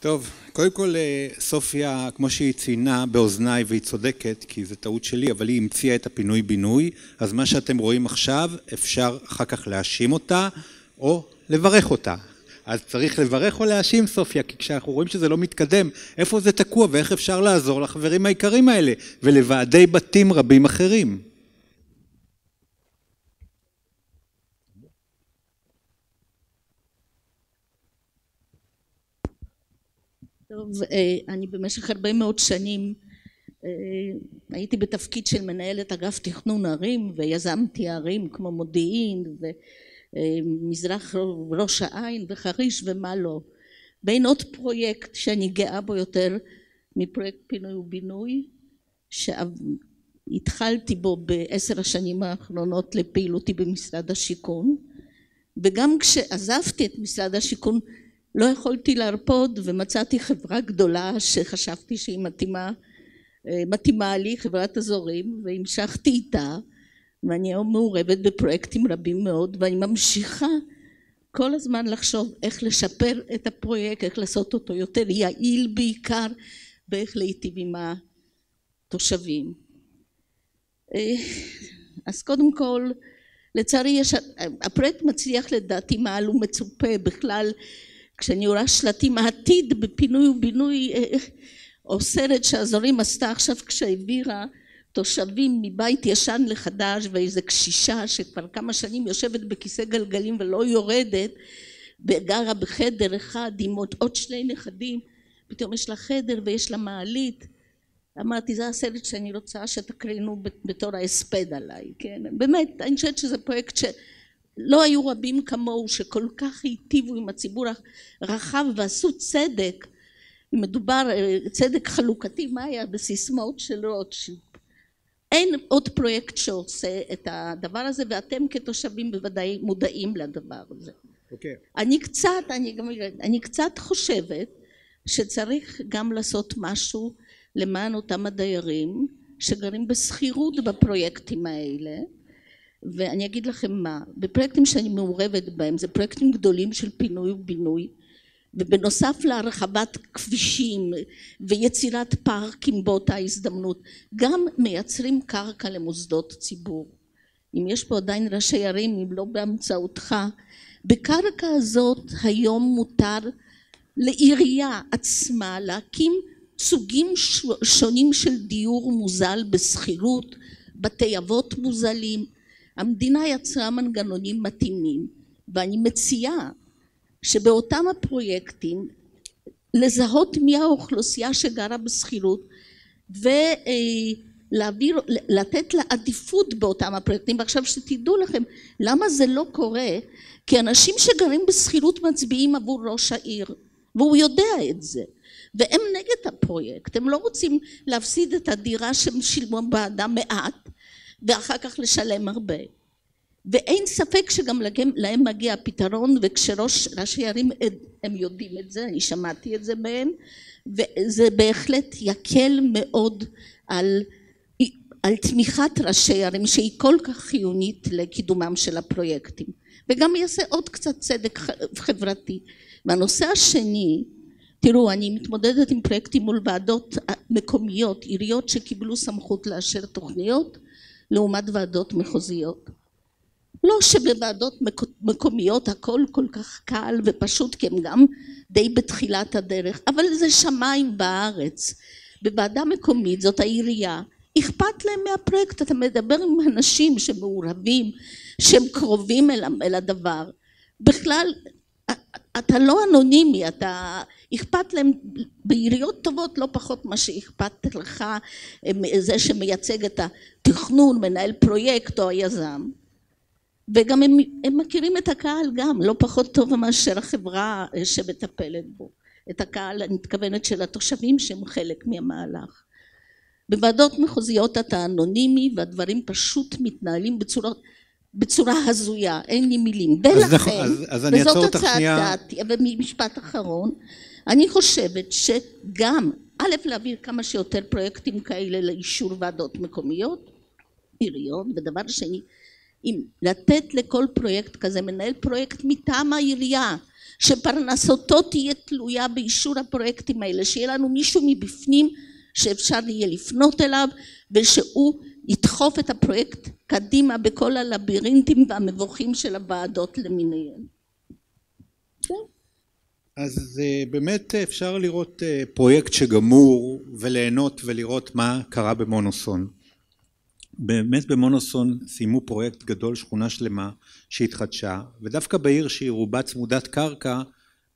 טוב, קודם כל סופיה, כמו שהיא ציינה באוזניי והיא צודקת כי זו טעות שלי, אבל היא המציאה את הפינוי בינוי, אז מה שאתם רואים עכשיו אפשר אחר כך להאשים אותה או לברך אותה. אז צריך לברך או להאשים סופיה, כי כשאנחנו רואים שזה לא מתקדם, איפה זה תקוע ואיך אפשר לעזור לחברים העיקרים האלה ולוועדי בתים רבים אחרים. טוב, אה, אני במשך הרבה מאוד שנים אה, הייתי בתפקיד של מנהלת אגף תכנון ערים ויזמתי ערים כמו מודיעין ומזרח ראש העין וחריש ומה לא. בין עוד פרויקט שאני גאה בו יותר מפרויקט פינוי ובינוי שהתחלתי בו בעשר השנים האחרונות לפעילותי במשרד השיכון וגם כשעזבתי את משרד השיכון לא יכולתי להרפות ומצאתי חברה גדולה שחשבתי שהיא מתאימה, מתאימה לי, חברת אזורים, והמשכתי איתה ואני היום מעורבת בפרויקטים רבים מאוד ואני ממשיכה כל הזמן לחשוב איך לשפר את הפרויקט, איך לעשות אותו יותר יעיל בעיקר ואיך להיטיב עם התושבים. אז קודם כל לצערי יש, הפרויקט מצליח לדעתי מעל ומצופה בכלל כשאני רואה שלטים העתיד בפינוי ובינוי או סרט שהזרים עשתה עכשיו כשהעבירה תושבים מבית ישן לחדש ואיזה קשישה שכבר כמה שנים יושבת בכיסא גלגלים ולא יורדת וגרה בחדר אחד עם עוד, עוד שני נכדים פתאום יש לה חדר ויש לה מעלית. אמרתי זה הסרט שאני רוצה שתקרינו בתור ההספד עליי כן? באמת אני חושבת שזה פרויקט ש... לא היו רבים כמוהו שכל כך היטיבו עם הציבור הרחב ועשו צדק מדובר צדק חלוקתי מה היה בסיסמאות של רוטשילד אין עוד פרויקט שעושה את הדבר הזה ואתם כתושבים בוודאי מודעים לדבר הזה okay. אוקיי. אני קצת אני, אני קצת חושבת שצריך גם לעשות משהו למען אותם הדיירים שגרים בשכירות בפרויקטים האלה ואני אגיד לכם מה בפרויקטים שאני מעורבת בהם זה פרויקטים גדולים של פינוי ובינוי ובנוסף להרחבת כבישים ויצירת פארקים באותה הזדמנות גם מייצרים קרקע למוסדות ציבור. אם יש פה עדיין ראשי ערים אם לא באמצעותך בקרקע הזאת היום מותר לעירייה עצמה להקים סוגים שונים של דיור מוזל בשכירות בתי אבות מוזלים המדינה יצרה מנגנונים מתאימים ואני מציעה שבאותם הפרויקטים לזהות מי האוכלוסייה שגרה בשכירות ולהעביר, לתת לה עדיפות באותם הפרויקטים. ועכשיו שתדעו לכם למה זה לא קורה? כי אנשים שגרים בשכירות מצביעים עבור ראש העיר והוא יודע את זה. והם נגד הפרויקט. הם לא רוצים להפסיד את הדירה שהם שילמו בעדה מעט ואחר כך לשלם הרבה. ואין ספק שגם להם מגיע פתרון וכשראשי ערים הם יודעים את זה אני שמעתי את זה מהם וזה בהחלט יקל מאוד על, על תמיכת ראשי ערים שהיא כל כך חיונית לקידומם של הפרויקטים. וגם יעשה עוד קצת צדק חברתי. והנושא השני תראו אני מתמודדת עם פרויקטים מול ועדות מקומיות עיריות שקיבלו סמכות לאשר תוכניות לעומת ועדות מחוזיות. לא שבוועדות מקומיות הכל כל כך קל ופשוט כי הם גם די בתחילת הדרך אבל זה שמיים בארץ. בוועדה מקומית זאת העירייה אכפת להם מהפרויקט. אתה מדבר עם אנשים שמעורבים שהם קרובים אל הדבר. בכלל אתה לא אנונימי אתה אכפת להם בעיריות טובות לא פחות מה שאכפת לך זה שמייצג את התכנון מנהל פרויקט או היזם. וגם הם, הם מכירים את הקהל גם לא פחות טוב מאשר החברה שמטפלת בו. את הקהל אני מתכוונת של התושבים שהם חלק מהמהלך. בוועדות מחוזיות אתה אנונימי והדברים פשוט מתנהלים בצורה בצורה הזויה אין לי מילים. ולכן אז, אז אני וזאת הצעת דעתי ומשפט אחרון אני חושבת שגם א' להעביר כמה שיותר פרויקטים כאלה לאישור ועדות מקומיות עיריות ודבר שני אם לתת לכל פרויקט כזה מנהל פרויקט מטעם העירייה שפרנסתו תהיה תלויה באישור הפרויקטים האלה שיהיה לנו מישהו מבפנים שאפשר יהיה לפנות אליו ושהוא ידחוף את הפרויקט קדימה בכל הלבירינטים והמבוכים של הוועדות למיניהם. אז באמת אפשר לראות פרויקט שגמור וליהנות ולראות מה קרה במונוסון. באמת במונוסון סיימו פרויקט גדול שכונה שלמה שהתחדשה ודווקא בעיר שהיא רובה צמודת קרקע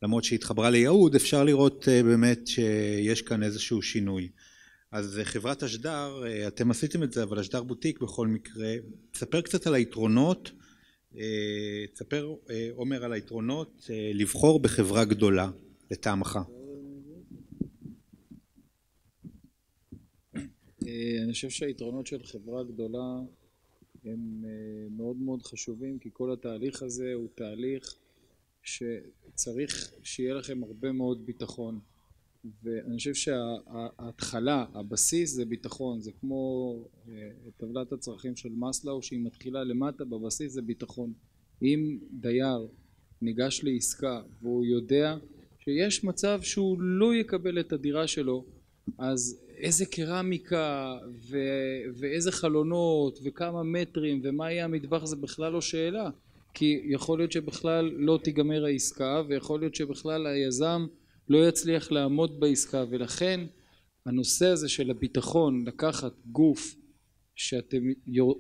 למרות שהתחברה ליהוד אפשר לראות באמת שיש כאן איזשהו שינוי אז חברת אשדר אתם עשיתם את זה אבל אשדר בוטיק בכל מקרה. תספר קצת על היתרונות תספר עומר על היתרונות לבחור בחברה גדולה לטעמך אני חושב שהיתרונות של חברה גדולה הם מאוד מאוד חשובים כי כל התהליך הזה הוא תהליך שצריך שיהיה לכם הרבה מאוד ביטחון ואני חושב שההתחלה, הבסיס זה ביטחון זה כמו טבלת הצרכים של מסלאו שהיא מתחילה למטה בבסיס זה ביטחון. אם דייר ניגש לעסקה והוא יודע שיש מצב שהוא לא יקבל את הדירה שלו אז איזה קרמיקה ואיזה חלונות וכמה מטרים ומה יהיה המטבח זה בכלל לא שאלה. כי יכול להיות שבכלל לא תיגמר העסקה ויכול להיות שבכלל היזם לא יצליח לעמוד בעסקה ולכן הנושא הזה של הביטחון לקחת גוף שאתם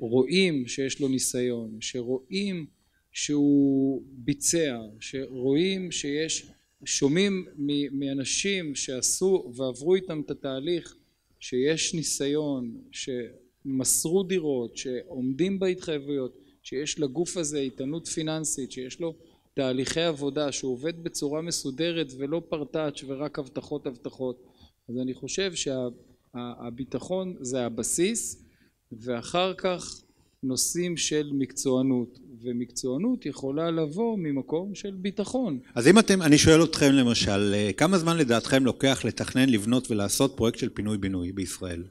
רואים שיש לו ניסיון שרואים שהוא ביצע שרואים שיש שומעים מאנשים שעשו ועברו איתם את התהליך שיש ניסיון שמסרו דירות שעומדים בהתחייבויות שיש לגוף הזה איתנות פיננסית שיש לו תהליכי עבודה שהוא עובד בצורה מסודרת ולא פרטאץ' ורק הבטחות הבטחות אז אני חושב שהביטחון זה הבסיס ואחר כך נושאים של מקצוענות ומקצוענות יכולה לבוא ממקום של ביטחון. אז אם אתם, אני שואל אתכם למשל, כמה זמן לדעתכם לוקח לתכנן, לבנות ולעשות פרויקט של פינוי בינוי בישראל?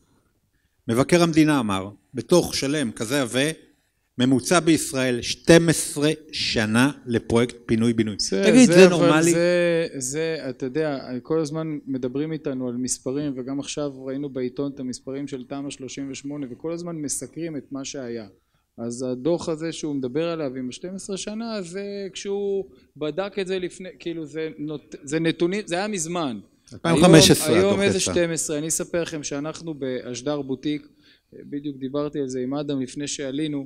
מבקר המדינה אמר, בתוך שלם כזה עבה, ממוצע בישראל 12 שנה לפרויקט פינוי בינוי. זה, תגיד, זה, זה נורמלי? זה, זה, אתה יודע, כל הזמן מדברים איתנו על מספרים וגם עכשיו ראינו בעיתון את המספרים של תמ"א 38 וכל הזמן מסקרים את מה שהיה. אז הדוח הזה שהוא מדבר עליו עם 12 שנה זה כשהוא בדק את זה לפני כאילו זה, נות, זה נתונים זה היה מזמן 2015 היום, היום איזה 12 אני אספר לכם שאנחנו באשדר בוטיק בדיוק דיברתי על זה עם אדם לפני שעלינו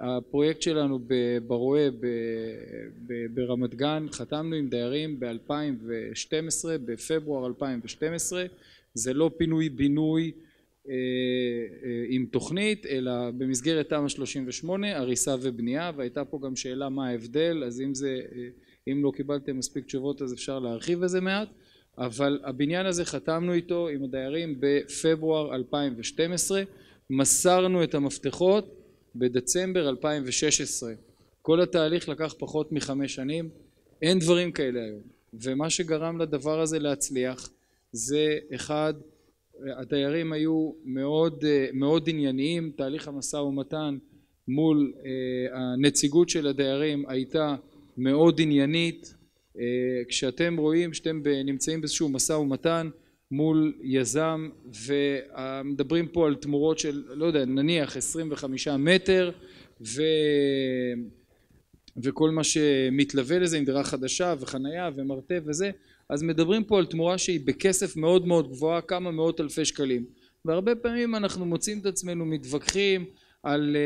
הפרויקט שלנו ברועה ברמת גן חתמנו עם דיירים ב-2012 בפברואר 2012 זה לא פינוי בינוי עם תוכנית אלא במסגרת תמ"א 38 הריסה ובנייה והייתה פה גם שאלה מה ההבדל אז אם זה אם לא קיבלתם מספיק תשובות אז אפשר להרחיב בזה מעט. אבל הבניין הזה חתמנו איתו עם הדיירים בפברואר 2012 מסרנו את המפתחות בדצמבר 2016 כל התהליך לקח פחות מחמש שנים. אין דברים כאלה היום. ומה שגרם לדבר הזה להצליח זה אחד הדיירים היו מאוד מאוד ענייניים. תהליך המשא ומתן מול הנציגות של הדיירים הייתה מאוד עניינית. כשאתם רואים שאתם נמצאים באיזשהו משא ומתן מול יזם ומדברים פה על תמורות של לא יודע נניח 25 מטר ו... וכל מה שמתלווה לזה עם דירה חדשה וחנייה ומרתף וזה אז מדברים פה על תמורה שהיא בכסף מאוד מאוד גבוהה כמה מאות אלפי שקלים. והרבה פעמים אנחנו מוצאים את עצמנו מתווכחים על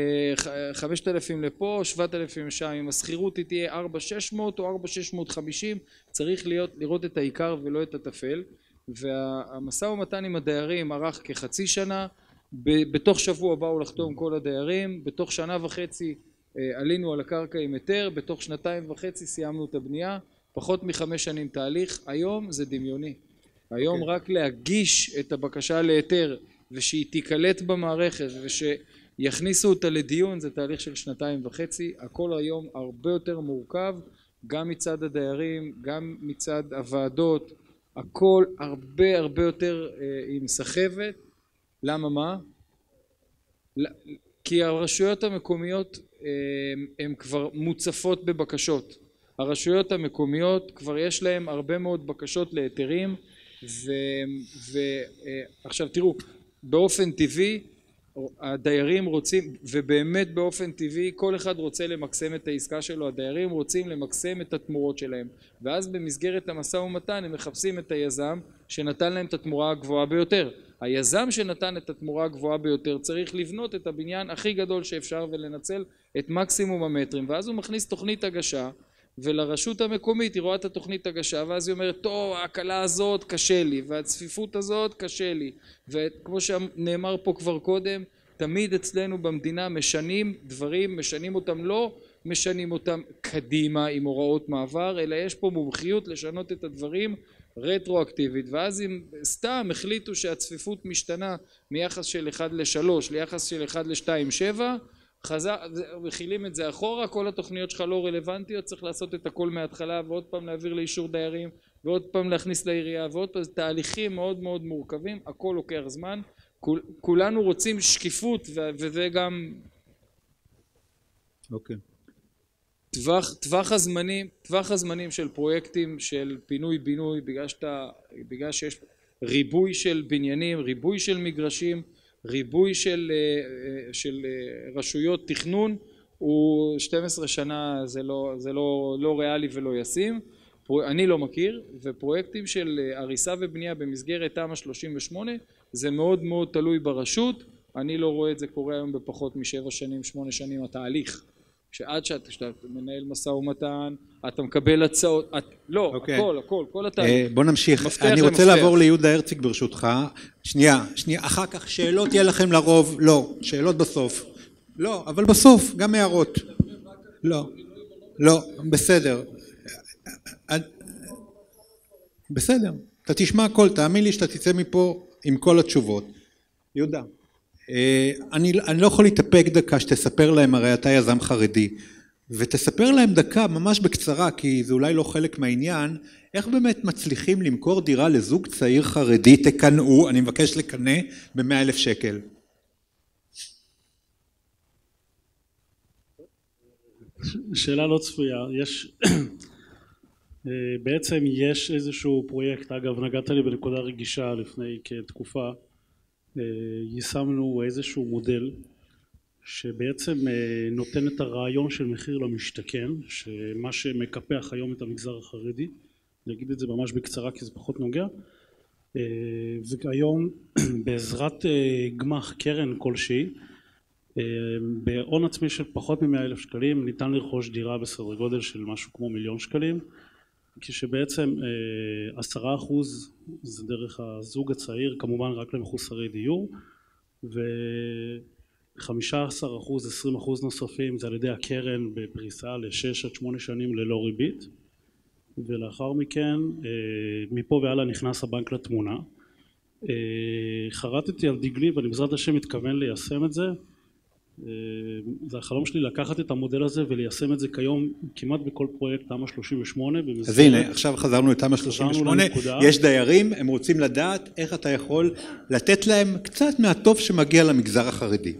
חמשת אלפים לפה שבעת אלפים שם אם השכירות היא תהיה ארבע שש מאות או ארבע שש מאות חמישים צריך להיות לראות את העיקר ולא את הטפל והמשא ומתן עם הדיירים ארך כחצי שנה. בתוך שבוע באו לחתום כל הדיירים בתוך שנה וחצי עלינו על הקרקע עם היתר בתוך שנתיים וחצי סיימנו את הבנייה. פחות מחמש שנים תהליך. היום זה דמיוני. היום okay. רק להגיש את הבקשה להיתר ושהיא תיקלט במערכת ושיכניסו אותה לדיון זה תהליך של שנתיים וחצי. הכל היום הרבה יותר מורכב גם מצד הדיירים גם מצד הוועדות הכל הרבה הרבה יותר עם סחבת למה מה? כי הרשויות המקומיות הן כבר מוצפות בבקשות הרשויות המקומיות כבר יש להן הרבה מאוד בקשות להיתרים ועכשיו תראו באופן טבעי הדיירים רוצים ובאמת באופן טבעי כל אחד רוצה למקסם את העסקה שלו הדיירים רוצים למקסם את התמורות שלהם. ואז במסגרת המשא ומתן הם מחפשים את היזם שנתן להם את התמורה הגבוהה ביותר. היזם שנתן את התמורה הגבוהה ביותר צריך לבנות את הבניין הכי גדול שאפשר ולנצל את מקסימום המטרים. ואז הוא מכניס תוכנית הגשה ולרשות המקומית היא רואה את התוכנית הגשה ואז היא אומרת טוב ההקלה הזאת קשה לי והצפיפות הזאת קשה לי. וכמו שנאמר פה כבר קודם תמיד אצלנו במדינה משנים דברים משנים אותם לא משנים אותם קדימה עם הוראות מעבר אלא יש פה מומחיות לשנות את הדברים רטרואקטיבית. ואז אם סתם החליטו שהצפיפות משתנה מיחס של 1 ל-3 ליחס של 1 ל-2.7 חזר, מכילים את זה אחורה, כל התוכניות שלך לא רלוונטיות, צריך לעשות את הכל מההתחלה ועוד פעם להעביר לאישור דיירים ועוד פעם להכניס לעירייה ועוד פעם, תהליכים מאוד מאוד מורכבים, הכל לוקח זמן, כול, כולנו רוצים שקיפות וזה גם אוקיי. טווח, טווח הזמנים, טווח הזמנים של פרויקטים של פינוי בינוי בגלל, שאתה, בגלל שיש ריבוי של בניינים, ריבוי של מגרשים ריבוי של, אה, של אה, רשויות תכנון הוא 12 שנה זה לא, זה לא, לא ריאלי ולא ישים. אני לא מכיר ופרויקטים של אה, הריסה ובנייה במסגרת תמ"א 38 זה מאוד מאוד תלוי ברשות. אני לא רואה את זה קורה היום בפחות משבע שנים שמונה שנים התהליך שעד שאתה, שאתה מנהל משא ומתן אתה מקבל הצעות את, לא okay. אוקיי. הכל הכל כל התהליך. בוא נמשיך. אני רוצה לעבור ליהודה הרציג ברשותך. שנייה שנייה אחר כך שאלות יהיה לכם לרוב. לא שאלות בסוף. לא אבל בסוף גם הערות. לא לא בסדר. בסדר. אתה תשמע הכל תאמין לי שאתה תצא מפה עם כל התשובות. יהודה. אה, אני, אני לא יכול להתאפק דקה שתספר להם הרי אתה יזם חרדי ותספר להם דקה ממש בקצרה כי זה אולי לא חלק מהעניין איך באמת מצליחים למכור דירה לזוג צעיר חרדי תקנאו אני מבקש לקנא במאה אלף שקל. שאלה לא צפויה יש אה, בעצם יש איזשהו פרויקט אגב נגעת לי בנקודה רגישה לפני כתקופה אה, יישמנו איזשהו מודל שבעצם אה, נותן את הרעיון של מחיר למשתכן שמה שמקפח היום את המגזר החרדי אני אגיד את זה ממש בקצרה כי זה פחות נוגע אה, והיום בעזרת גמ"ח קרן כלשהי בהון עצמי של פחות ממאה אלף שקלים ניתן לרכוש דירה בסדר גודל של משהו כמו מיליון שקלים כשבעצם אה, עשרה אחוז זה דרך הזוג הצעיר כמובן רק למחוסרי דיור וחמישה עשר אחוז עשרים אחוז נוספים זה על ידי הקרן בפריסה לשש עד שמונה שנים ללא ריבית. ולאחר מכן אה, מפה והלאה נכנס הבנק לתמונה. אה, חרטתי על דגלי ואני בעזרת השם מתכוון ליישם את זה זה החלום שלי לקחת את המודל הזה וליישם את זה כיום כמעט בכל פרויקט תמ"א 38 אז הנה עכשיו חזרנו לתמ"א 38 יש דיירים הם רוצים לדעת איך אתה יכול לתת להם קצת מהטוב שמגיע למגזר החרדי.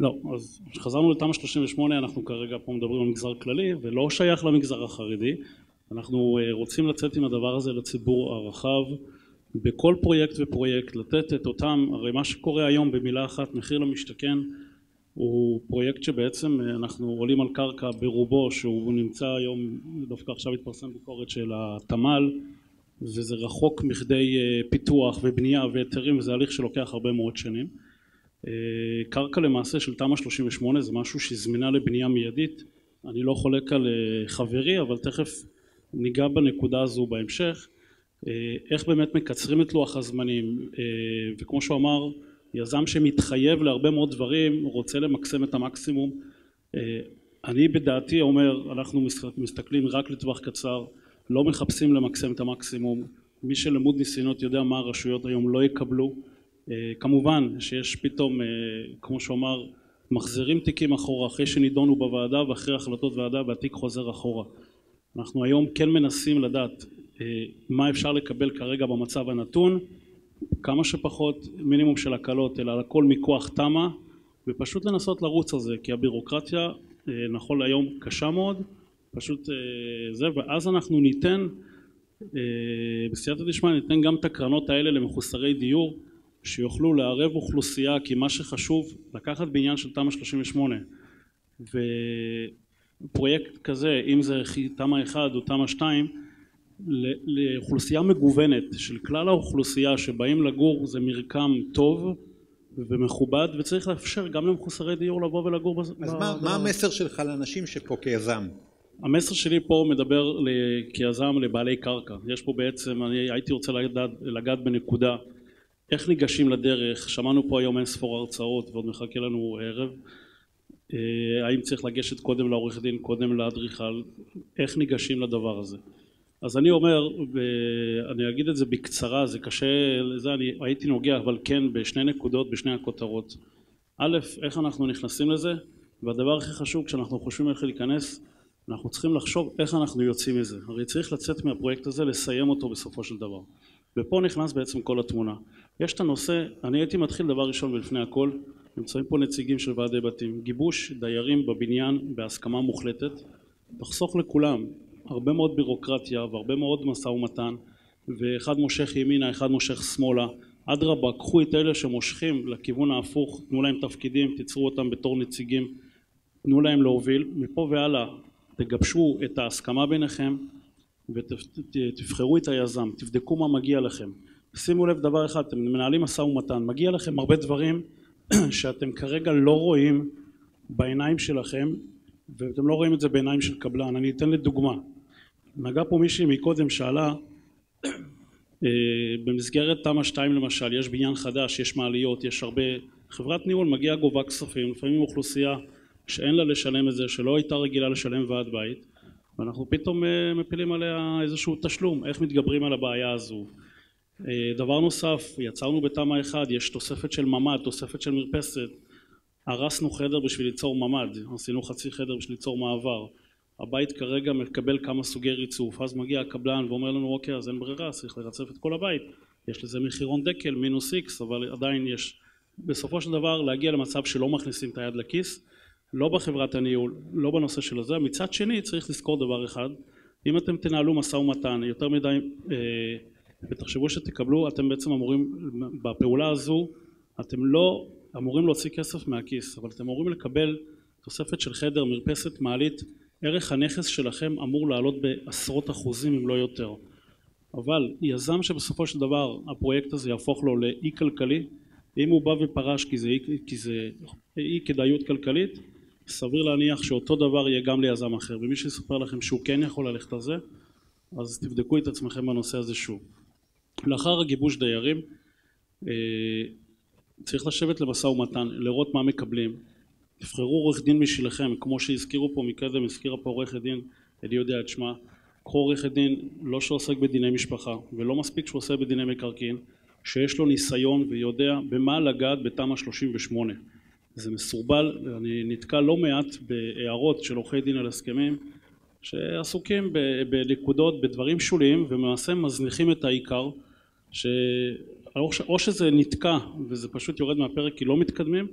לא אז כשחזרנו לתמ"א 38 אנחנו כרגע פה מדברים על מגזר כללי ולא שייך למגזר החרדי. אנחנו אה, רוצים לצאת עם הדבר הזה לציבור הרחב. בכל פרויקט ופרויקט לתת את אותם הרי מה שקורה היום במילה אחת מחיר למשתכן הוא פרויקט שבעצם אה, אנחנו עולים על קרקע ברובו שהוא נמצא היום דווקא עכשיו התפרסם ביקורת של התמ"ל וזה רחוק מכדי אה, פיתוח ובנייה והיתרים וזה הליך שלוקח הרבה מאוד שנים. אה, קרקע למעשה של תמ"א 38 זה משהו שזמינה לבנייה מיידית. אני לא חולק על חברי אבל תכף ניגע בנקודה הזו בהמשך. איך באמת מקצרים את לוח הזמנים? וכמו שהוא אמר יזם שמתחייב להרבה מאוד דברים רוצה למקסם את המקסימום. אה, אני בדעתי אומר אנחנו מסתכלים רק לטווח קצר לא מחפשים למקסם את המקסימום. מי שלמוד ניסיונות יודע מה הרשויות היום לא יקבלו. אה, כמובן שיש פתאום אה, כמו שהוא אמר מחזירים תיקים אחורה אחרי שנידונו בוועדה ואחרי החלטות ועדה והתיק חוזר אחורה. אנחנו היום כן מנסים לדעת מה אפשר לקבל כרגע במצב הנתון כמה שפחות מינימום של הקלות אלא הכל מכוח תמ"א ופשוט לנסות לרוץ על זה כי הבירוקרטיה נכון להיום קשה מאוד. פשוט זה ואז אנחנו ניתן בסייעתא דשמיא ניתן גם את הקרנות האלה למחוסרי דיור שיוכלו לערב אוכלוסייה כי מה שחשוב לקחת בעניין של תמ"א 38 ופרויקט כזה אם זה תמ"א 1 או תמ"א 2 לאוכלוסייה מגוונת של כלל האוכלוסייה שבאים לגור זה מרקם טוב ומכובד וצריך לאפשר גם למחוסרי דיור לבוא ולגור אז מה, מה המסר שלך לאנשים שפה כיזם? המסר שלי פה מדבר כיזם לבעלי קרקע. יש פה בעצם אני הייתי רוצה לגעת, לגעת בנקודה איך ניגשים לדרך? שמענו פה היום אין ספור הרצאות ועוד מחכה לנו ערב. אה, האם צריך לגשת קודם לעורך דין קודם לאדריכל? איך ניגשים לדבר הזה אז אני אומר ואני אגיד את זה בקצרה זה קשה לזה אני הייתי נוגע אבל כן בשני נקודות בשני הכותרות. א' איך אנחנו נכנסים לזה? והדבר הכי חשוב כשאנחנו חושבים איך להיכנס אנחנו צריכים לחשוב איך אנחנו יוצאים מזה. הרי צריך לצאת מהפרויקט הזה לסיים אותו בסופו של דבר. ופה נכנס בעצם כל התמונה. יש את הנושא אני הייתי מתחיל דבר ראשון ולפני הכל נמצאים פה נציגים של ועדי בתים. גיבוש דיירים בבניין בהסכמה מוחלטת. תחסוך לכולם הרבה מאוד בירוקרטיה והרבה מאוד משא ומתן ואחד מושך ימינה אחד מושך שמאלה. אדרבה קחו את אלה שמושכים לכיוון ההפוך תנו להם תפקידים תיצרו אותם בתור נציגים תנו להם להוביל. מפה והלאה תגבשו את ההסכמה ביניכם ותבחרו את היזם תבדקו מה מגיע לכם. שימו לב דבר אחד אתם מנהלים משא ומתן מגיע לכם הרבה דברים שאתם כרגע לא רואים בעיניים שלכם ואתם לא רואים את זה בעיניים של קבלן. אני אתן לדוגמה נגע פה מישהי מקודם שאלה אה, במסגרת תמ"א 2 למשל יש בניין חדש יש מעליות יש הרבה חברת ניהול מגיעה גובה כספים לפעמים אוכלוסייה שאין לה לשלם את זה שלא הייתה רגילה לשלם ועד בית ואנחנו פתאום אה, מפילים עליה איזשהו תשלום איך מתגברים על הבעיה הזו? אה, דבר נוסף יצרנו בתמ"א 1 יש תוספת של ממ"ד תוספת של מרפסת הרסנו חדר בשביל ליצור ממ"ד עשינו חצי חדר בשביל ליצור מעבר הבית כרגע מקבל כמה סוגי ריצוף. אז מגיע הקבלן ואומר לנו אוקיי אז אין ברירה צריך לרצף את כל הבית. יש לזה מחירון דקל מינוס איקס אבל עדיין יש בסופו של דבר להגיע למצב שלא מכניסים את היד לכיס לא בחברת הניהול לא בנושא של הזה. מצד שני צריך לזכור דבר אחד אם אתם תנהלו משא ומתן יותר מדי אה, ותחשבו שתקבלו אתם בעצם אמורים בפעולה הזו אתם לא אמורים להוציא כסף מהכיס אבל אתם אמורים לקבל תוספת של חדר מרפסת מעלית ערך הנכס שלכם אמור לעלות בעשרות אחוזים אם לא יותר. אבל יזם שבסופו של דבר הפרויקט הזה יהפוך לו לאי כלכלי אם הוא בא ופרש כי זה, כי זה אי כדאיות כלכלית סביר להניח שאותו דבר יהיה גם ליזם אחר. ומי שיספר לכם שהוא כן יכול ללכת על זה אז תבדקו את עצמכם בנושא הזה שוב. לאחר הגיבוש דיירים אה, צריך לשבת למשא ומתן לראות מה מקבלים תבחרו עורך דין משלכם כמו שהזכירו פה מקודם הזכירה פה עורכת דין אני יודע את שמה קחו עורכת דין לא שעוסק בדיני משפחה ולא מספיק שהוא עושה בדיני מקרקעין שיש לו ניסיון ויודע במה לגעת בתמ"א 38 זה מסורבל אני נתקל לא מעט בהערות של עורכי דין על הסכמים שעסוקים בנקודות בדברים שוליים ומעשה מזניחים את העיקר שאו שזה נתקע וזה פשוט יורד מהפרק כי לא מתקדמים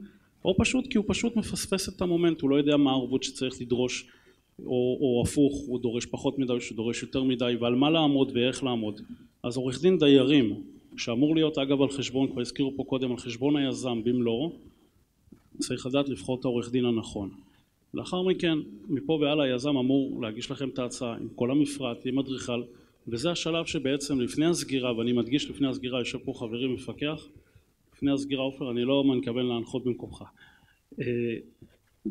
או פשוט כי הוא פשוט מפספס את המומנט הוא לא יודע מה הערבות שצריך לדרוש או, או הפוך הוא דורש פחות מדי או שדורש יותר מדי ועל מה לעמוד ואיך לעמוד. אז עורך דין דיירים שאמור להיות אגב על חשבון כבר הזכירו פה קודם על חשבון היזם במלואו צריך לדעת לבחור את העורך דין הנכון. לאחר מכן מפה והלאה היזם אמור להגיש לכם את ההצעה עם כל המפרט עם אדריכל וזה השלב שבעצם לפני הסגירה ואני מדגיש לפני הסגירה יושב פה חברי מפקח לפני הסגירה עופר אני לא מתכוון להנחות במקומך. אה,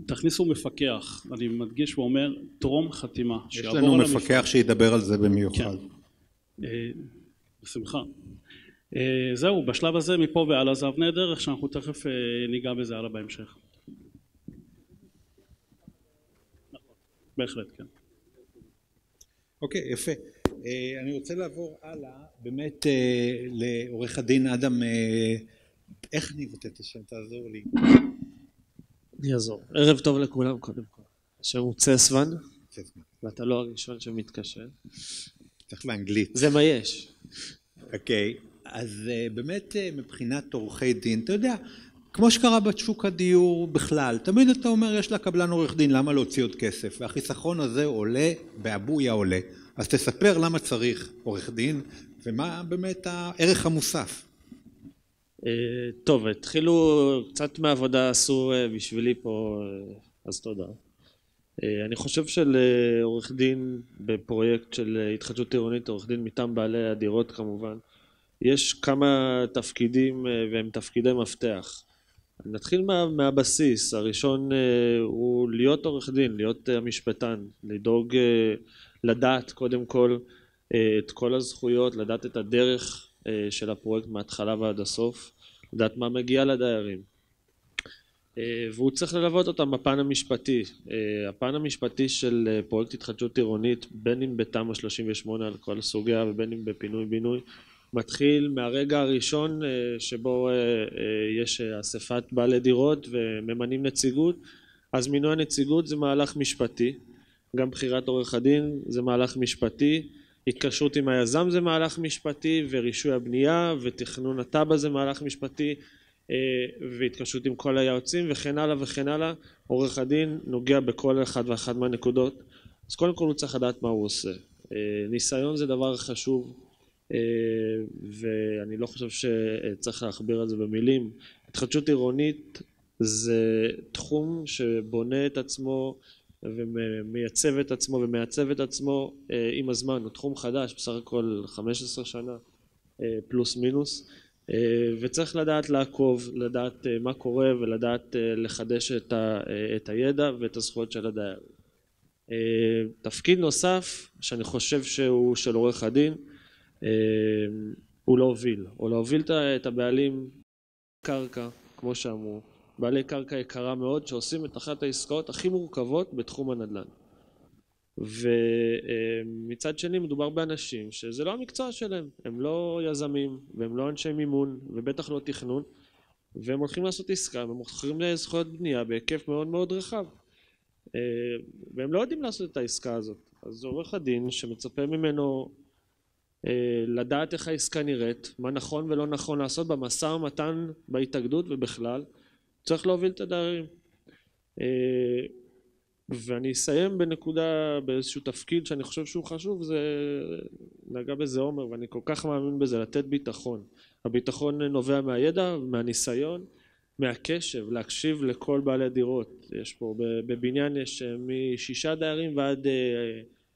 תכניסו מפקח אני מדגיש ואומר טרום חתימה יש לנו מפקח שידבר על זה במיוחד. כן. אה, בשמחה. אה, זהו בשלב הזה מפה והלאה זה אבני דרך שאנחנו תכף ניגע בזה הלאה בהמשך. בהחלט כן. אוקיי יפה. אני רוצה לעבור הלאה באמת לעורך הדין אדם איך אני אבטא את השם? תעזור לי. אני אעזור. ערב טוב לכולם קודם כל. השם הוא צסוון, ואתה לא הראשון שמתקשר. צריך באנגלית. זה מה יש. אוקיי, אז uh, באמת uh, מבחינת עורכי דין, אתה יודע, כמו שקרה בשוק הדיור בכלל, תמיד אתה אומר יש לקבלן עורך דין, למה להוציא עוד כסף? והחיסכון הזה עולה, באבויה עולה. אז תספר למה צריך עורך דין, ומה באמת הערך המוסף. אה, טוב, התחילו, קצת מהעבודה עשו אה, בשבילי פה, אה, אז תודה. אני חושב שלעורך דין בפרויקט של התחדשות עירונית, עורך דין מטעם בעלי הדירות כמובן, יש כמה תפקידים והם תפקידי מפתח. נתחיל מה, מהבסיס, הראשון הוא להיות עורך דין, להיות המשפטן, לדאוג, לדעת קודם כל את כל הזכויות, לדעת את הדרך של הפרויקט מההתחלה ועד הסוף, לדעת מה מגיע לדיירים. אה, והוא צריך ללוות אותם בפן המשפטי. אה, הפן המשפטי של אה, פרויקט התחדשות עירונית בין אם בתמ"א 38 על כל סוגיה ובין אם בפינוי בינוי מתחיל מהרגע הראשון שבו יש אספת בעלי דירות וממנים נציגות. אז מינוי הנציגות זה מהלך משפטי. גם בחירת עורך הדין זה מהלך משפטי התקשרות עם היזם זה מהלך משפטי ורישוי הבנייה ותכנון התב"ע זה מהלך משפטי אה, והתקשרות עם כל היועצים וכן הלאה וכן הלאה. עורך הדין נוגע בכל אחד ואחת מהנקודות. אז קודם כל הוא צריך לדעת מה הוא עושה. אה, ניסיון זה דבר חשוב אה, ואני לא חושב שצריך להכביר על זה במילים. התחדשות עירונית זה תחום שבונה את עצמו ומייצב את עצמו ומעצב את עצמו אה, עם הזמן, הוא תחום חדש, בסך הכל 15 שנה אה, פלוס מינוס. אה, וצריך לדעת לעקוב, לדעת מה קורה ולדעת לחדש את, ה, את הידע ואת הזכויות של הדייר. תפקיד נוסף שאני חושב שהוא של עורך הדין הוא להוביל, או להוביל את הבעלים קרקע כמו שאמרו בעלי קרקע יקרה מאוד שעושים את אחת העסקאות הכי מורכבות בתחום הנדל"ן. ומצד שני מדובר באנשים שזה לא המקצוע שלהם. הם לא יזמים והם לא אנשי מימון ובטח לא תכנון והם הולכים לעשות עסקה הם מוכרים לזכויות בנייה בהיקף מאוד מאוד רחב. והם לא יודעים לעשות את העסקה הזאת. אז עורך הדין שמצפה ממנו לדעת איך העסקה נראית מה נכון ולא נכון לעשות במשא ומתן בהתאגדות ובכלל צריך להוביל את הדיירים. אה, ואני אסיים בנקודה באיזשהו תפקיד שאני חושב שהוא חשוב זה נגע בזה עומר ואני כל כך מאמין בזה לתת ביטחון. הביטחון נובע מהידע מהניסיון מהקשב להקשיב לכל בעלי דירות יש פה בבניין יש אה, משישה דיירים ועד אה,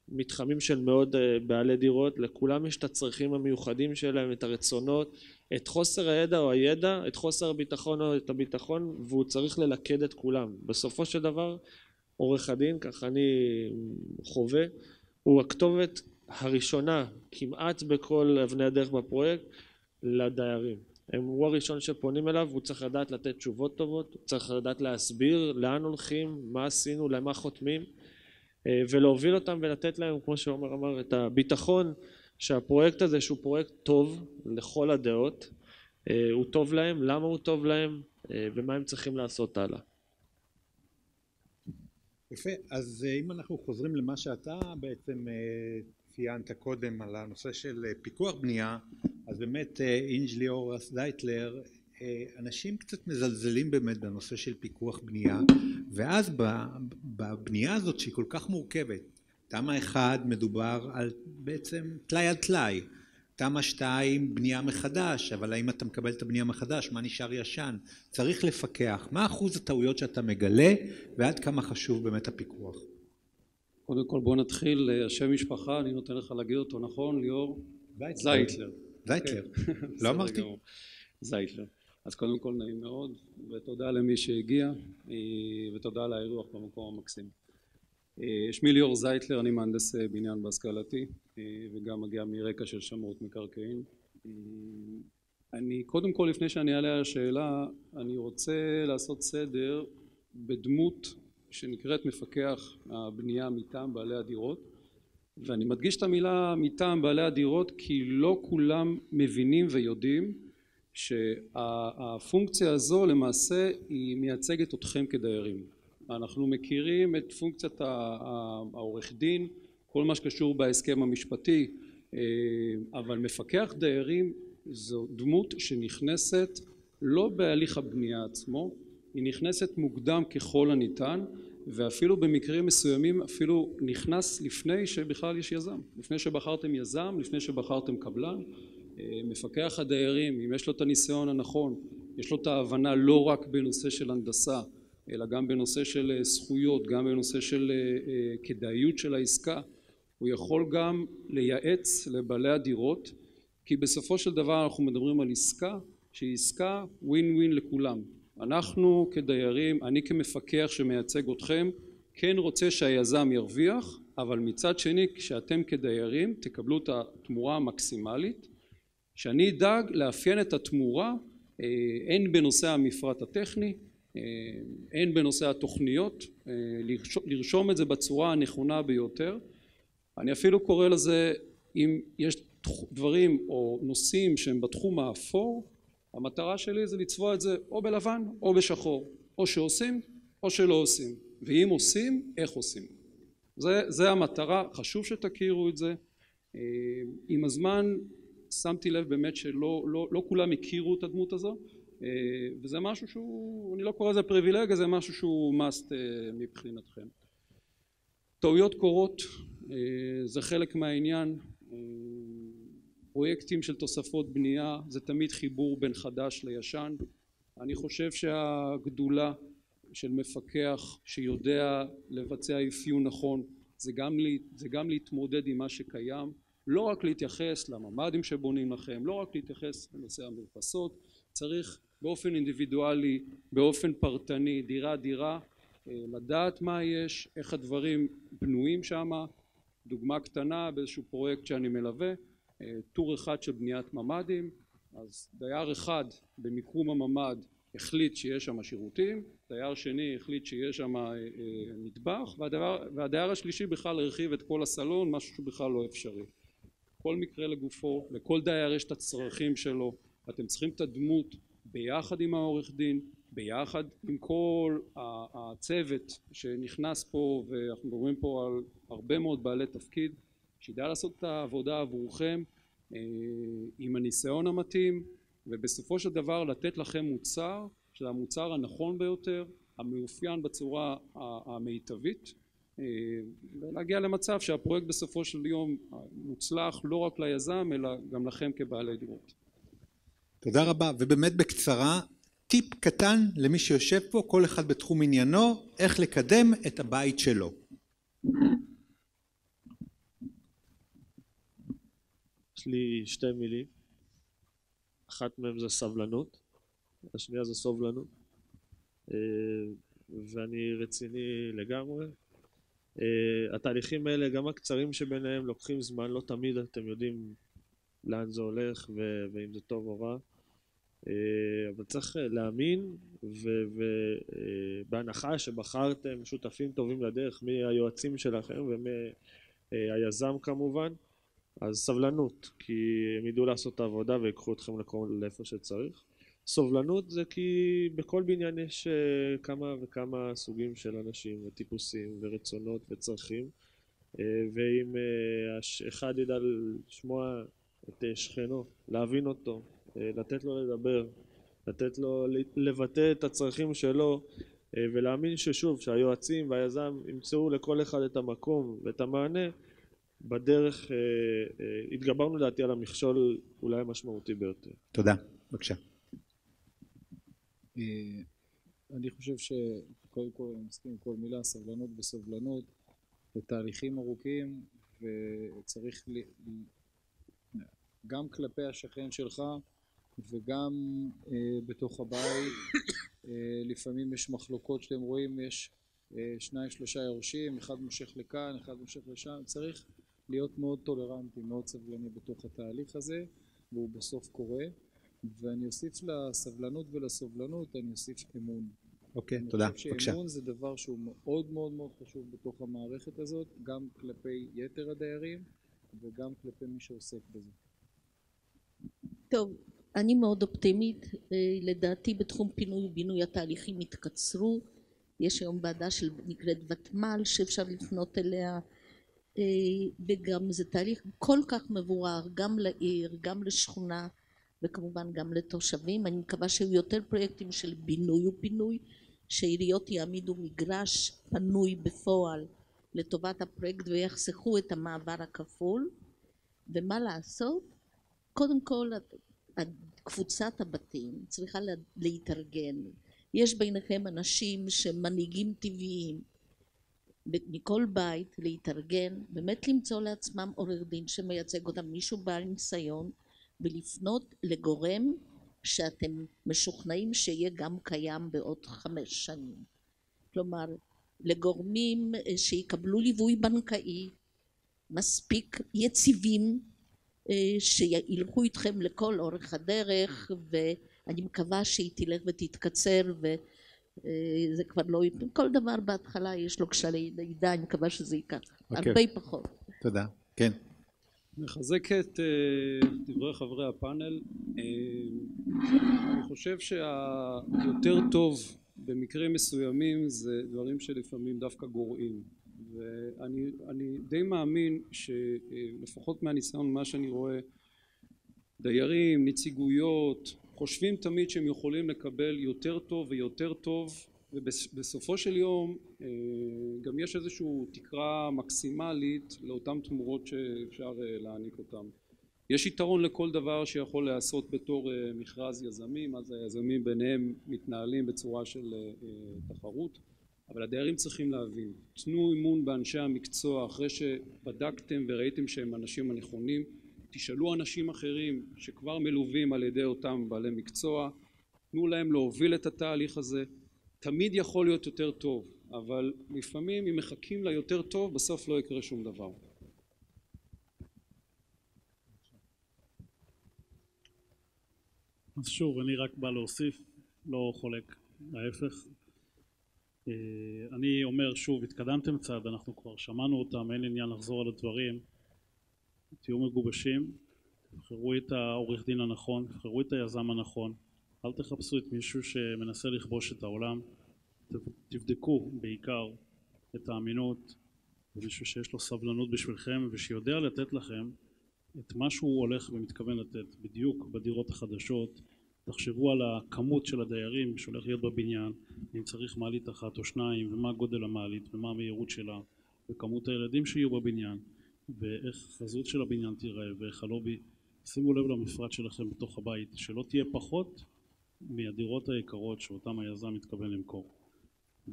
מתחמים של מאות בעלי דירות. לכולם יש את הצרכים המיוחדים שלהם את הרצונות את חוסר הידע או הידע, את חוסר הביטחון או את הביטחון והוא צריך ללכד את כולם. בסופו של דבר עורך הדין, ככה אני חווה, הוא הכתובת הראשונה כמעט בכל אבני הדרך בפרויקט לדיירים. הוא הראשון שפונים אליו, הוא צריך לדעת לתת תשובות טובות, הוא צריך לדעת להסביר לאן הולכים, מה עשינו, למה חותמים אה, ולהוביל אותם ולתת להם, כמו שעומר אמר, את הביטחון שהפרויקט הזה שהוא פרויקט טוב לכל הדעות אה, הוא טוב להם, למה הוא טוב להם אה, ומה הם צריכים לעשות הלאה. יפה, אז אה, אם אנחנו חוזרים למה שאתה בעצם ציינת קודם על הנושא של פיקוח בנייה אז באמת אינג'לי אורס דייטלר אנשים קצת מזלזלים באמת בנושא של פיקוח בנייה ואז בבנייה הזאת שהיא כל כך מורכבת תמ"א 1 מדובר על בעצם טלאי על טלאי, תמ"א 2 בנייה מחדש, אבל האם אתה מקבל את הבנייה מחדש, מה נשאר ישן, צריך לפקח, מה אחוז הטעויות שאתה מגלה ועד כמה חשוב באמת הפיקוח. קודם כל בוא נתחיל, השם משפחה, אני נותן לך להגיד אותו נכון, ליאור? זייטלר. זייטלר, לא אמרתי? זייטלר. אז קודם כל נעים מאוד, ותודה למי שהגיע, אה, ותודה על האירוח במקום המקסים. אה, שמי ליאור זייטלר, אני מהנדס אה, בניין בהשכלתי אה, וגם מגיע מרקע של שמרות מקרקעין. אני קודם כל לפני שאני אעלה על השאלה אני רוצה לעשות סדר בדמות שנקראת מפקח הבנייה מטעם בעלי הדירות ואני מדגיש את המילה מטעם בעלי הדירות כי לא כולם מבינים ויודעים שהפונקציה הזו למעשה היא מייצגת אתכם כדיירים אנחנו מכירים את פונקציית העורך דין כל מה שקשור בהסכם המשפטי אה, אבל מפקח דיירים זו דמות שנכנסת לא בהליך הבנייה עצמו, היא נכנסת מוקדם ככל הניתן ואפילו במקרים מסוימים אפילו נכנס לפני שבכלל יש יזם, לפני שבחרתם יזם, לפני שבחרתם קבלן, מפקח הדיירים אם יש לו את הניסיון הנכון, יש לו את ההבנה לא רק בנושא של הנדסה אלא גם בנושא של זכויות, גם בנושא של כדאיות של העסקה, הוא יכול גם לייעץ לבעלי הדירות כי בסופו של דבר אנחנו מדברים על עסקה שהיא עסקה ווין ווין לכולם. אנחנו כדיירים, אני כמפקח שמייצג אתכם כן רוצה שהיזם ירוויח אבל מצד שני כשאתם כדיירים תקבלו את התמורה המקסימלית. שאני אדאג לאפיין את התמורה הן בנושא המפרט הטכני הן בנושא התוכניות לרשום את זה בצורה הנכונה ביותר. אני אפילו קורא לזה אם יש דברים או נושאים שהם בתחום האפור המטרה שלי זה לצבוע את זה או בלבן או בשחור או שעושים או שלא עושים. ואם עושים איך עושים? זה, זה המטרה חשוב שתכירו את זה. עם הזמן שמתי לב באמת שלא לא, לא כולם הכירו את הדמות הזו וזה משהו שהוא אני לא קורא לזה פריבילגיה זה משהו שהוא must מבחינתכם. טעויות קורות זה חלק מהעניין. פרויקטים של תוספות בנייה זה תמיד חיבור בין חדש לישן. אני חושב שהגדולה של מפקח שיודע לבצע אפיון נכון זה גם, זה גם להתמודד עם מה שקיים לא רק להתייחס לממ"דים שבונים לכם לא רק להתייחס לנושא המרפסות צריך באופן אינדיבידואלי באופן פרטני דירה דירה לדעת מה יש איך הדברים בנויים שם. דוגמה קטנה באיזשהו פרויקט שאני מלווה טור אחד של בניית ממ"דים. אז דייר אחד במיקום הממ"ד החליט שיש שם שירותים דייר שני החליט שיש שם מטבח והדבר, והדייר השלישי בכלל הרחיב את כל הסלון משהו שבכלל לא אפשרי כל מקרה לגופו לכל דייר יש את הצרכים שלו. אתם צריכים את הדמות ביחד עם העורך דין ביחד עם כל הצוות שנכנס פה ואנחנו מדברים פה על הרבה מאוד בעלי תפקיד שידע לעשות את העבודה עבורכם עם הניסיון המתאים ובסופו של דבר לתת לכם מוצר שזה המוצר הנכון ביותר המאופיין בצורה המיטבית ולהגיע למצב שהפרויקט בסופו של יום מוצלח לא רק ליזם אלא גם לכם כבעלי דירות. תודה רבה ובאמת בקצרה טיפ קטן למי שיושב פה כל אחד בתחום עניינו איך לקדם את הבית שלו. יש לי שתי מילים. אחת מהן זה סבלנות השנייה זה סובלנות. ואני רציני לגמרי התהליכים האלה גם הקצרים שביניהם לוקחים זמן לא תמיד אתם יודעים לאן זה הולך ואם זה טוב או רע. אבל צריך להאמין ובהנחה שבחרתם שותפים טובים לדרך מהיועצים שלכם ומהיזם כמובן אז סבלנות כי הם ידעו לעשות את העבודה ויקחו אתכם לכל איפה שצריך סובלנות זה כי בכל בניין יש כמה וכמה סוגים של אנשים וטיפוסים ורצונות וצרכים ואם אחד ידע לשמוע את שכנו להבין אותו לתת לו לדבר לתת לו לבטא את הצרכים שלו ולהאמין ששוב שהיועצים והיזם ימצאו לכל אחד את המקום ואת המענה בדרך התגברנו לדעתי על המכשול אולי המשמעותי ביותר. תודה. בבקשה. אני חושב שקודם כל אני מסכים עם כל מילה סבלנות בסובלנות זה תהליכים ארוכים וצריך גם כלפי השכן שלך וגם בתוך הבית לפעמים יש מחלוקות שאתם רואים יש שניים שלושה יורשים אחד מושך לכאן אחד מושך לשם צריך להיות מאוד טולרנטי מאוד סבלני בתוך התהליך הזה והוא בסוף קורה ואני אוסיף לסבלנות ולסובלנות אני אוסיף אמון. אוקיי תודה. בבקשה. אני חושב שאמון זה דבר שהוא מאוד מאוד מאוד חשוב בתוך המערכת הזאת גם כלפי יתר הדיירים וגם כלפי מי שעוסק בזה. טוב אני מאוד אופטימית לדעתי בתחום פינוי ובינוי התהליכים התקצרו. יש היום ועדה שנקראת ותמ"ל שאפשר לפנות אליה וגם זה תהליך כל כך מבורר גם לעיר גם לשכונה וכמובן גם לתושבים. אני מקווה שיהיו יותר פרויקטים של בינוי ופינוי, שעיריות יעמידו מגרש פנוי בפועל לטובת הפרויקט ויחסכו את המעבר הכפול. ומה לעשות? קודם כל קבוצת הבתים צריכה להתארגן. יש ביניכם אנשים שמנהיגים טבעיים מכל בית להתארגן, באמת למצוא לעצמם עורך דין שמייצג אותם, מישהו בעל ניסיון, ולפנות לגורם שאתם משוכנעים שיהיה גם קיים בעוד חמש שנים. כלומר, לגורמים שיקבלו ליווי בנקאי מספיק יציבים שילכו איתכם לכל אורך הדרך ואני מקווה שהיא תלך ותתקצר וזה כבר לא, כל דבר בהתחלה יש לו כשלי לידה, אני מקווה שזה ייקח הרבה פחות. תודה. כן. מחזק את דברי חברי הפאנל. אני חושב שהיותר טוב במקרים מסוימים זה דברים שלפעמים דווקא גורעים ואני די מאמין שלפחות מהניסיון מה שאני רואה דיירים, נציגויות, חושבים תמיד שהם יכולים לקבל יותר טוב ויותר טוב ובסופו של יום גם יש איזושהי תקרה מקסימלית לאותן תמורות שאפשר להעניק אותן. יש יתרון לכל דבר שיכול להיעשות בתור מכרז יזמים, אז היזמים ביניהם מתנהלים בצורה של תחרות אבל הדיירים צריכים להבין, תנו אמון באנשי המקצוע אחרי שבדקתם וראיתם שהם האנשים הנכונים, תשאלו אנשים אחרים שכבר מלווים על ידי אותם בעלי מקצוע, תנו להם להוביל את התהליך הזה, תמיד יכול להיות יותר טוב אבל לפעמים אם מחכים ליותר טוב בסוף לא יקרה שום דבר. אז שוב אני רק בא להוסיף, לא חולק, ההפך. אני אומר שוב התקדמתם צעד אנחנו כבר שמענו אותם אין עניין לחזור על הדברים. תהיו מגובשים תבחרו את העורך דין הנכון תבחרו את היזם הנכון אל תחפשו את מישהו שמנסה לכבוש את העולם. תבדקו בעיקר את האמינות מישהו שיש לו סבלנות בשבילכם ושיודע לתת לכם את מה שהוא הולך ומתכוון לתת בדיוק בדירות החדשות. תחשבו על הכמות של הדיירים שהולך להיות בבניין אם צריך מעלית אחת או שניים ומה גודל המעלית ומה המהירות שלה וכמות הילדים שיהיו בבניין ואיך החזות של הבניין תיראה ואיך הלובי. שימו לב למפרט שלכם בתוך הבית שלא תהיה פחות מהדירות היקרות שאותם היזם מתכוון למכור.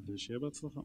ושיהיה בהצלחה